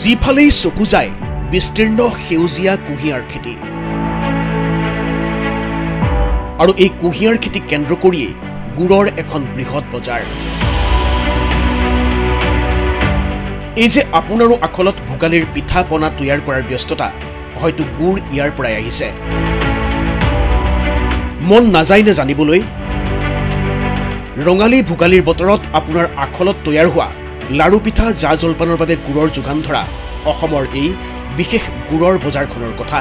যিফালেই চকু যায় বিস্তীৰ্ণ সেউজীয়া কুঁহিয়াৰ খেতি। আৰু এই কুঁহিয়াৰ খেতিক কেন্দ্ৰ কৰিয়েই গুড়ৰ এখন বৃহৎ বজাৰ। এই যে আপোনাৰো আখলত ভোগালীৰ পিঠা পনা তৈয়াৰ কৰাৰ ব্যস্ততা হয়তো গুড় ইয়াৰ পৰাই আহিছে। মন নাযায়নে জানিবলৈ ৰঙালী ভোগালীৰ বতৰত আপোনাৰ আখলত তৈয়াৰ হোৱা লাৰু পিঠা জা জলপানৰ বাবে গুড়ৰ যোগান ধৰা অসমৰ এই বিশেষ গুড়ৰ বজাৰখনৰ কথা।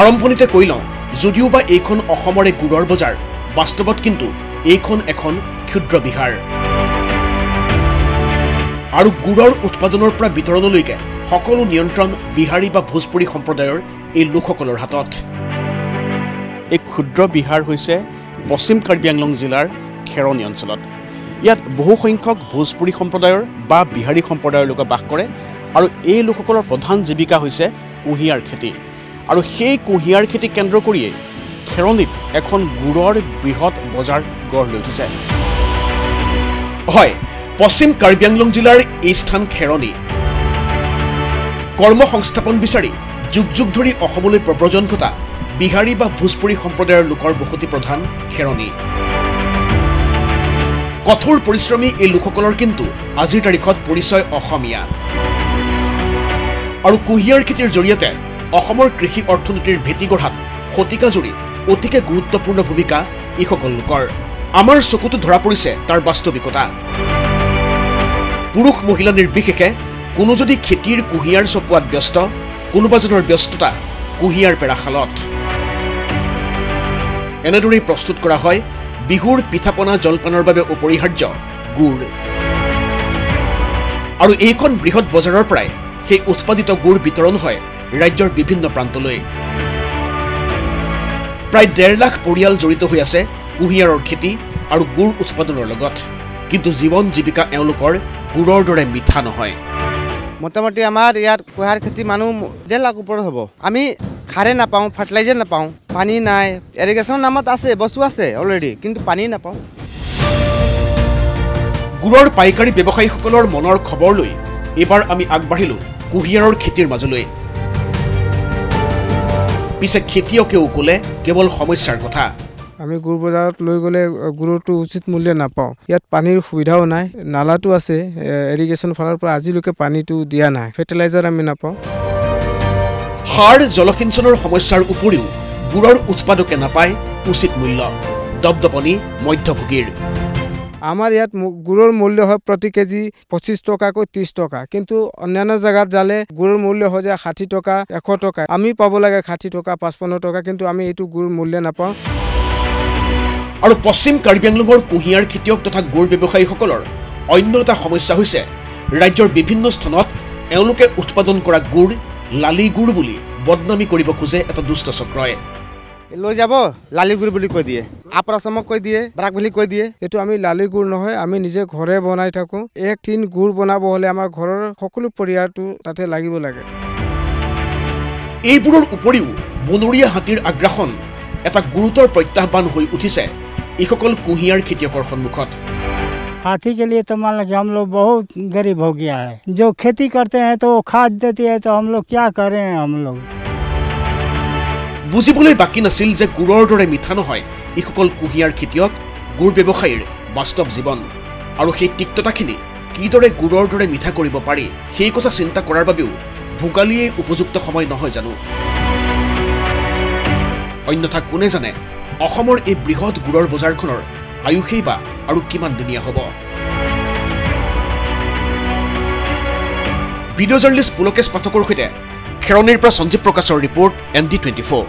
আৰম্ভণিতে কৈ লওঁ যদিও বা এইখন অসমৰে গুড়ৰ বজাৰ বাস্তৱত কিন্তু এইখন এখন ক্ষুদ্ৰ বিহাৰ। আৰু গুড়ৰ উৎপাদনৰ পৰা বিতৰণলৈকে সকলো নিয়ন্ত্ৰণ বিহাৰী বা ভোজপুৰী সম্প্ৰদায়ৰ এই লোকসকলৰ হাতত। এই ক্ষুদ্ৰ বিহাৰ হৈছে পশ্চিম কাৰ্বি আংলং জিলাৰ খেৰণি অঞ্চলত। ইয়াত বহু সংখ্যক ভোজপুৰী সম্প্ৰদায়ৰ বা বিহাৰী সম্প্ৰদায়ৰ লোকে বাস কৰে আৰু এই লোকসকলৰ প্ৰধান জীৱিকা হৈছে কুঁহিয়াৰ খেতি। আৰু সেই কুঁহিয়াৰ খেতি কেন্দ্ৰ কৰিয়েই খেৰণিত এখন গুড়ৰ বৃহৎ বজাৰ গঢ় লৈ উঠিছে। হয় পশ্চিম কাৰ্বি আংলং জিলাৰ এই স্থান খেৰণি। কৰ্ম সংস্থাপন বিচাৰি যুগ যুগ ধৰি অসমলৈ প্ৰব্ৰজন ঘটা বিহাৰী বা ভোজপুৰী সম্প্ৰদায়ৰ লোকৰ বসতি প্ৰধান খেৰণি। কঠোৰ পৰিশ্ৰমী এই লোকসকলৰ কিন্তু আজিৰ তাৰিখত পৰিচয় অসমীয়া। আৰু কুঁহিয়াৰ খেতিৰ জৰিয়তে অসমৰ কৃষি অৰ্থনীতিৰ ভেটি গঢ়াত শতিকাজুৰি অতিকে গুৰুত্বপূৰ্ণ ভূমিকা এইসকল লোকৰ। আমাৰ চকুতো ধৰা পৰিছে তাৰ বাস্তৱিকতা। পুৰুষ মহিলা নিৰ্বিশেষে কোনো যদি খেতিৰ কুঁহিয়াৰ চপোৱাত ব্যস্ত কোনোবাজনৰ ব্যস্ততা কুঁহিয়াৰ পেৰাশালত। এনেদৰেই প্ৰস্তুত কৰা হয় বিহুৰ পিঠা পনা জলপানৰ বাবে অপৰিহাৰ্য গুড়। আৰু এইখন বৃহৎ বজাৰৰ পৰাই সেই উৎপাদিত গুড় বিতৰণ হয় ৰাজ্যৰ বিভিন্ন প্ৰান্তলৈ। প্ৰায় ডেৰ লাখ পৰিয়াল জড়িত হৈ আছে কুঁহিয়াৰৰ খেতি আৰু গুড় উৎপাদনৰ লগত। কিন্তু জীৱন জীৱিকা এওঁলোকৰ গুড়ৰ দৰে মিঠা নহয়। মোটামুটি আমাৰ ইয়াত কুঁহিয়াৰ খেতি মানুহ ডেৰ লাখ ওপৰত হ'ব। আমি খাৰে নাপাওঁ ফাৰ্টিলাইজাৰ নাপাওঁ পানী নাই এৰিগেশ্যনৰ নামত আছে বস্তু আছে অলৰেডি কিন্তু পানী নাপাওঁ। গুড়ৰ পাইকাৰী ব্যৱসায়ীসকলৰ মনৰ খবৰ লৈ এইবাৰ আমি আগবাঢ়িলো কুঁহিয়াৰৰ খেতিৰ মাজলৈ। পিছে খেতিয়কেও ক'লে কেৱল সমস্যাৰ কথা। আমি গুড় বজাৰত লৈ গ'লে গুড়ৰটো উচিত মূল্য নাপাওঁ। ইয়াত পানীৰ সুবিধাও নাই নালাটো আছে এৰিগেশ্যন ফালৰ পৰা আজিলৈকে পানীটো দিয়া নাই ফাৰ্টিলাইজাৰ আমি নাপাওঁ। সাৰ জলসিঞ্চনৰ সমস্যাৰ উপৰিও গুড়ৰ উৎপাদকে নাপায় উচিত মূল্য। দপদপনি মধ্যভোগীৰ। আমাৰ ইয়াত গুড়ৰ মূল্য হয় প্ৰতি কেজি পঁচিছ টকাকৈ ত্ৰিছ টকা। কিন্তু অন্যান্য জেগাত যালে গুড়ৰ মূল্য হৈ যায় ষাঠি টকা এশ টকা। আমি পাব লাগে ষাঠি টকা পাঁচপন্ন টকা কিন্তু আমি এইটো গুড় মূল্য নাপাওঁ। আৰু পশ্চিম কাৰ্বি আংলঙৰ কুঁহিয়াৰ খেতিয়ক তথা গুড় ব্যৱসায়ীসকলৰ অন্য এটা সমস্যা হৈছে ৰাজ্যৰ বিভিন্ন স্থানত এওঁলোকে উৎপাদন কৰা গুড় লালি গুড় বুলি বদনামী কৰিব খোজে এটা দুষ্ট চক্ৰই। লৈ যাব লালিগুৰি বুলি কৈ দিয়ে। আপৰা চমক কৈ দিয়ে ব্ৰাক বুলি কৈ দিয়ে। এইটো আমি লালি গুড় নহয় আমি নিজে ঘৰে বনাই থাকোঁ। এক টিন গুড় বনাব হ'লে আমাৰ ঘৰৰ সকলো পৰিয়ালটো তাতে লাগিব লাগে। এইবোৰৰ উপৰিও বনৰীয়া হাতীৰ আগ্ৰাসন এটা গুৰুতৰ প্ৰত্যাহ্বান হৈ উঠিছে। এইসকল কুঁহিয়াৰ খেতিয়কৰ সন্মুখত। हाथी के लिए तो मान लो कि हम लोग बहुत गरीब हो गया है जो खेती करते हैं तो वो खाद देती है तो हम लोग क्या करें हम लोग বুজিবলৈ বাকী নাছিল যে গুড়ৰ দৰে মিঠা নহয় এইসকল কুঁহিয়াৰ খেতিয়ক গুড় ব্যৱসায়ীৰ বাস্তৱ জীৱন আৰু সেই তিক্ততাখিনি কিদৰে গুড়ৰ দৰে মিঠা কৰিব পাৰি সেই কথা চিন্তা কৰাৰ বাবেও ভোগালীয়েই উপযুক্ত সময় নহয় জানো অন্যথা কোনে জানে অসমৰ এই বৃহৎ গুড়ৰ বজাৰখনৰ আয়ুসেই বা আৰু কিমান দিনীয়া হ'ব। ভিডিঅ' জাৰ্নেলিষ্ট পুলকেশ পাঠকৰ সৈতে খেৰণিৰ পৰা সঞ্জীৱ প্ৰকাশৰ report N D twenty four.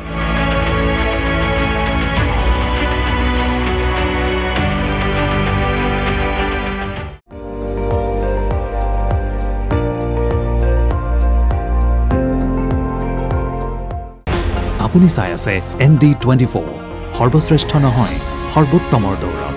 আপুনি চাই আছে এন ডি টুৱেণ্টি ফ'ৰ। সৰ্বশ্ৰেষ্ঠ নহয়। সৰ্বোত্তমৰ দৌৰ।